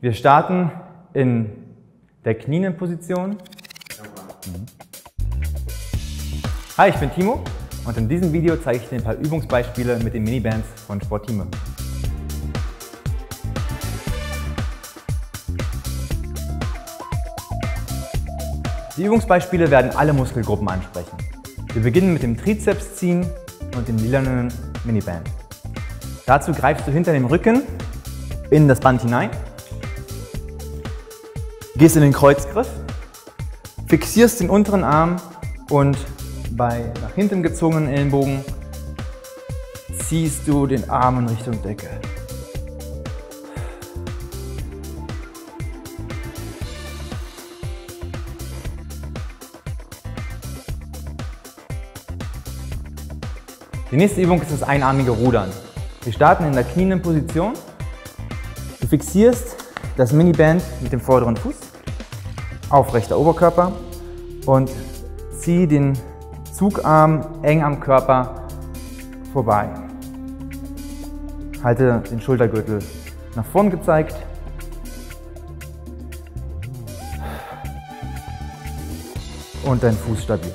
Wir starten in der Knienposition. Hi, ich bin Timo und in diesem Video zeige ich dir ein paar Übungsbeispiele mit den Minibands von Sportime. Die Übungsbeispiele werden alle Muskelgruppen ansprechen. Wir beginnen mit dem Trizeps ziehen und dem lilanen Miniband. Dazu greifst du hinter dem Rücken in das Band hinein, gehst in den Kreuzgriff, fixierst den unteren Arm und bei nach hinten gezogenen Ellenbogen ziehst du den Arm in Richtung Decke. Die nächste Übung ist das einarmige Rudern. Wir starten in der knienden Position. Du fixierst das Miniband mit dem vorderen Fuß, aufrechter Oberkörper und zieh den Zugarm eng am Körper vorbei. Halte den Schultergürtel nach vorn gezeigt. Und dein Fuß stabil.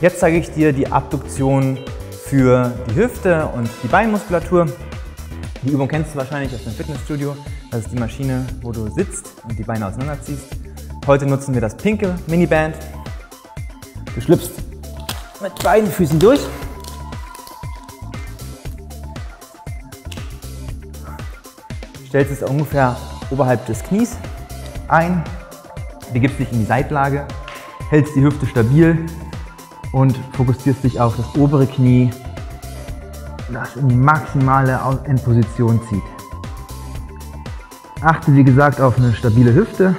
Jetzt zeige ich dir die Abduktion für die Hüfte und die Beinmuskulatur. Die Übung kennst du wahrscheinlich aus dem Fitnessstudio. Das ist die Maschine, wo du sitzt und die Beine auseinanderziehst. Heute nutzen wir das pinke Miniband. Du schlüpfst mit beiden Füßen durch. Stellst es ungefähr oberhalb des Knies ein, begibst dich in die Seitlage, hältst die Hüfte stabil und fokussierst dich auf das obere Knie, das in die maximale Endposition zieht. Achte wie gesagt auf eine stabile Hüfte.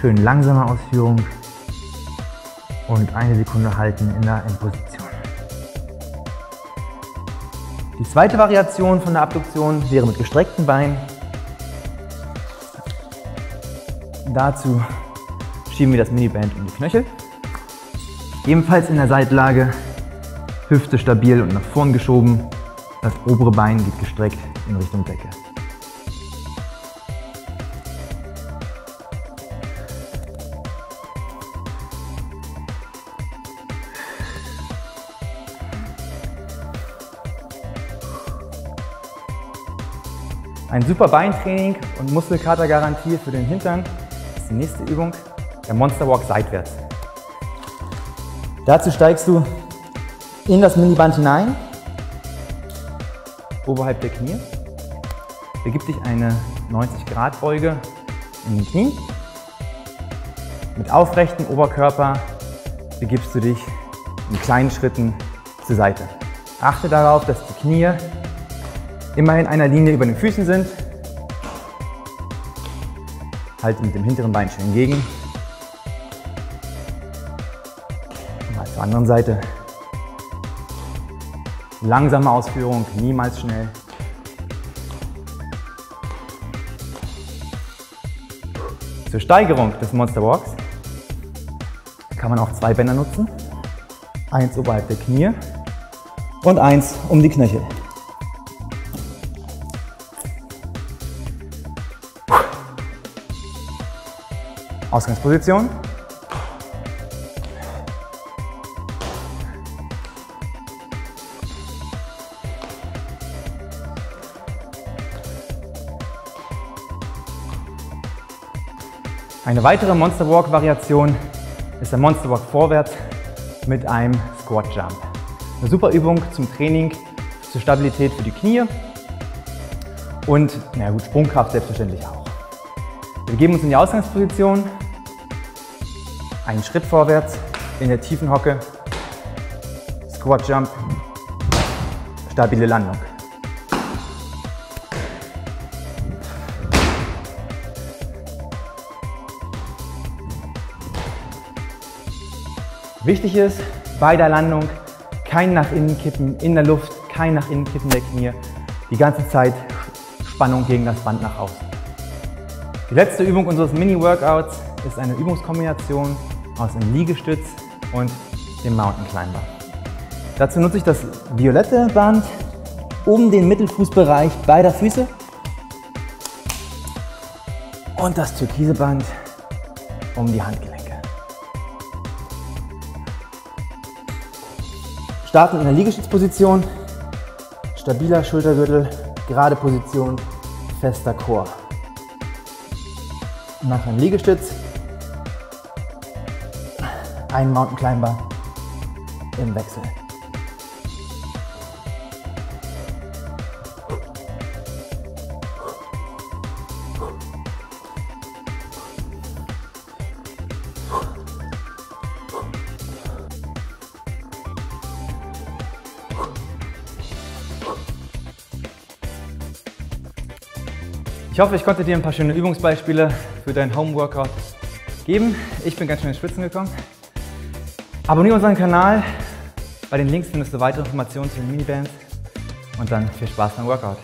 Schön langsame Ausführung und eine Sekunde halten in der Endposition. Die zweite Variation von der Abduktion wäre mit gestreckten Beinen. Dazu schieben wir das Miniband um die Knöchel. Ebenfalls in der Seitlage, Hüfte stabil und nach vorn geschoben. Das obere Bein geht gestreckt in Richtung Decke. Ein super Beintraining und Muskelkatergarantie für den Hintern die nächste Übung, der Monster Walk seitwärts. Dazu steigst du in das Miniband hinein, oberhalb der Knie. Begib dich eine 90 Grad Beuge in den Knien. Mit aufrechtem Oberkörper begibst du dich in kleinen Schritten zur Seite. Achte darauf, dass die Knie immer in einer Linie über den Füßen sind Halte mit dem hinteren Bein schön gegen. Mal zur anderen Seite. Langsame Ausführung, niemals schnell. Zur Steigerung des Monster Walks kann man auch zwei Bänder nutzen. Eins oberhalb der Knie und eins um die Knöchel. Ausgangsposition. Eine weitere Monster Walk Variation ist der Monster Walk vorwärts mit einem Squat Jump. Eine super Übung zum Training, zur Stabilität für die Knie und na gut, Sprungkraft selbstverständlich auch. Wir geben uns in die Ausgangsposition, einen Schritt vorwärts in der tiefen Hocke, Squat Jump, stabile Landung. Wichtig ist bei der Landung kein nach innen kippen in der Luft, kein nach innen kippen der Knie. Die ganze Zeit Spannung gegen das Band nach außen. Die letzte Übung unseres Mini-Workouts ist eine Übungskombination aus dem Liegestütz und dem Mountain Climber. Dazu nutze ich das violette Band um den Mittelfußbereich beider Füße und das türkise Band um die Handgelenke. Starten in der Liegestützposition, stabiler Schultergürtel, gerade Position, fester Chor. Nach einem Liegestütz ein Mountain Climber im Wechsel. Ich hoffe, ich konnte dir ein paar schöne Übungsbeispiele für deinen Home-Workout geben. Ich bin ganz schön ins Schwitzen gekommen. Abonniere unseren Kanal. Bei den Links findest du weitere Informationen zu den Minibands. Und dann viel Spaß beim Workout.